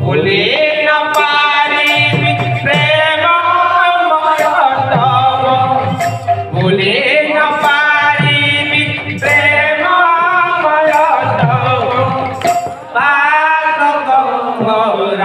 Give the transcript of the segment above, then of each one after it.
Olê!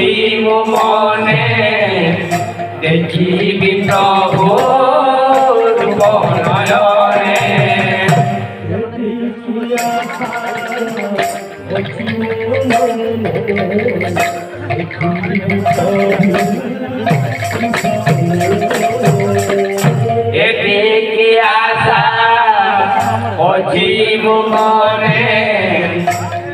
অসীম মনে দেখিবি প্রভু নয়নে এদিকে আশা অজীব মনে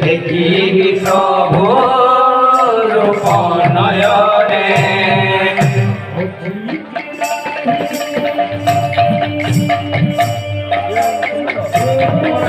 দেখিবি প্রভু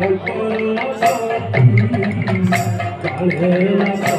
مونکي نٿو سمٿي تانھي وے